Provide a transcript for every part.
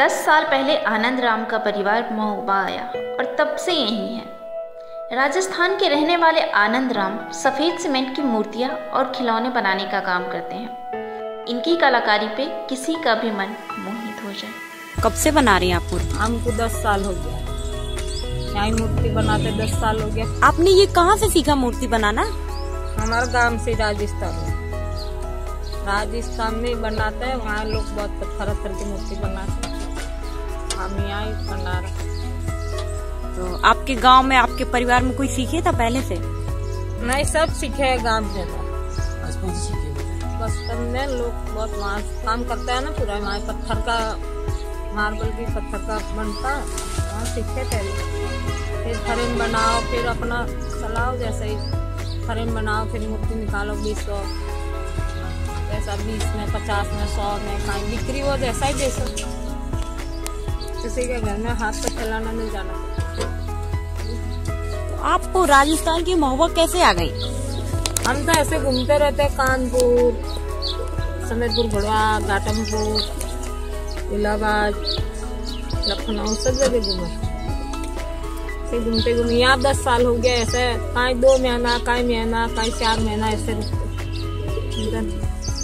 दस साल पहले आनंद राम का परिवार महोबा आया और तब से यही है। राजस्थान के रहने वाले आनंद राम सफ़ेद सीमेंट की मूर्तियाँ और खिलौने बनाने का काम करते हैं। इनकी कलाकारी पे किसी का भी मन मोहित हो जाए। कब से बना रही हैं आप मूर्ति? हमको दस साल हो गया। यहाँ मूर्ति बनाते दस साल हो गया। आपने ये कहाँ से सीखा मूर्ति बनाना? हमारा गाँव से राजस्थान में। राजस्थान में बनाते हैं वहाँ लोग बहुत पत्थर पत्थर की मूर्ति बनाते हैं। हम यहाँ बना रहे। तो आपके गाँव में आपके परिवार में कोई सीखे था पहले से? नहीं सब सीखे है गाँव से। बचपन में लोग बहुत वहाँ काम करते हैं ना पूरा वहाँ पत्थर का मार्बल भी पत्थर का बनता। वहाँ सीखे थे। फिर फ्रेम बनाओ फिर अपना चलाओ जैसे ही। फ्रेम बनाओ फिर मूर्ति निकालो बीस सौ। पैसा बीस में पचास में सौ में कहीं बिक्री हो जैसा ही दे सकते किसी के घर में हाथ से खिलाना नहीं जाना। तो आपको राजस्थान की मोहब्बत कैसे आ गई? हम तो ऐसे घूमते रहते हैं कानपुर समेतपुर भड़वा घाटमपुर इलाहाबाद लखनऊ सब जगह घूमे। ऐसे घूमते घूमते यहाँ दस साल हो गया ऐसे कहीं दो महीना कहीं महीना कहीं चार महीना ऐसे रुकते।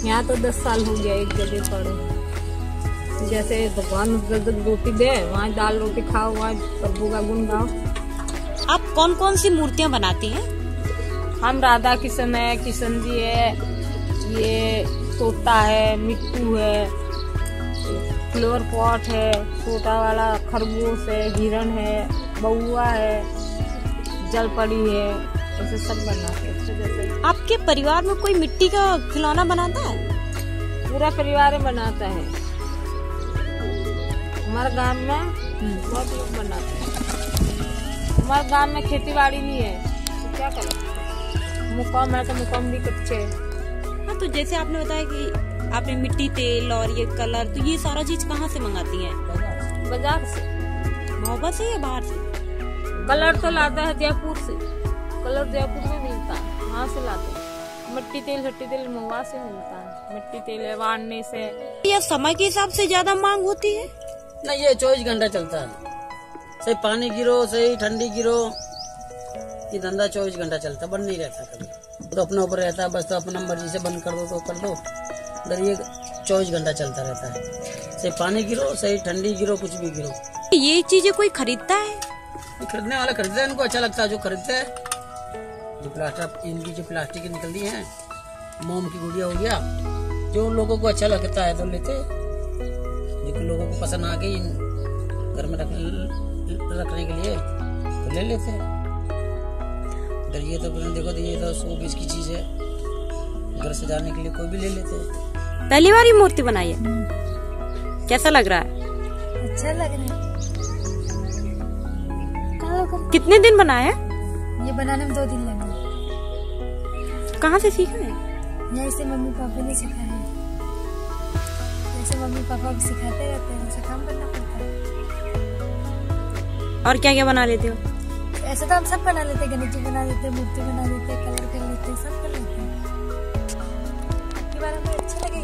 यहाँ तो दस साल हो गया एक जगह पड़े जैसे भगवान रोटी दे वहाँ दाल रोटी खाओ वहाँ प्रभु का गुण गाओ। आप कौन कौन सी मूर्तियाँ बनाती हैं? हम राधा किशन है किशन जी है ये तोता है मिट्टू है फ्लोर पॉट है छोटा वाला खरगोश है हिरण है बउआ है जलपरी है ऐसे सब बनाते हैं। जैसे आपके परिवार में कोई मिट्टी का खिलौना बनाता है? पूरा परिवार बनाता है। हमारे गाँव में बहुत लोग बनाते हैं। हमारे गाँव में खेती बाड़ी नहीं है। तो क्या करें? मुकाम है तो मुकाम भी कच्चे हाँ। तो जैसे आपने बताया कि आपने मिट्टी तेल और ये कलर तो ये सारा चीज़ कहाँ से मंगाती हैं? बाज़ार से। मोहब्बत से या बाहर से? कलर तो लाता है जयपुर से। कलर जयपुर में मिलता है वहाँ से लाते हैं। मिट्टी तेल हट्टी तेल महुआ से मिलता है। मिट्टी तेल है वाड़ने से। या समय के हिसाब से ज़्यादा मांग होती है? नहीं ये चौबीस घंटा चलता है। सही पानी गिरो सही ठंडी गिरो ये धंधा चौबीस घंटा चलता बंद नहीं रहता कभी। तो अपने ऊपर रहता है बस तो अपना मर्ज़ी से बंद कर दो तो कर दो। अगर ये चौबीस घंटा चलता रहता है। सही पानी गिरो सही ठंडी गिरो कुछ भी गिरो। ये चीज़ें कोई खरीदता है? खरीदने वाला खरीदता है इनको अच्छा लगता है जो खरीदते हैं। जो प्लास्टिक इनकी जो प्लास्टिक निकलती है मोम की गुड़िया हो गया जो लोगों को अच्छा लगता है तो लेते। हैं जो लोगों को पसंद आ गई घर में रखने रखने के लिए तो ले लेते हैं। अगर ये तो देखो तो ये तो सौ बीस की चीज़ है। घर से जाने के लिए कोई भी ले लेते हैं। पहली बार ही मूर्ति बनाई है। कैसा लग रहा है? अच्छा लग रहा है। कितने दिन बनाया ये बनाने में दो दिन लगे। कहाँ से सीखा है? यहीं से मम्मी पापा ने सिखाया। है मम्मी पापा भी सिखाते रहते हैं ऐसा काम करना पड़ता है। और क्या क्या बना लेते हो? ऐसे तो हम सब बना लेते हैं गणेश जी बना लेते हैं मूर्ति बना लेते हैं कलर कर लेते हैं सब कर लेते हैं। अच्छा लगे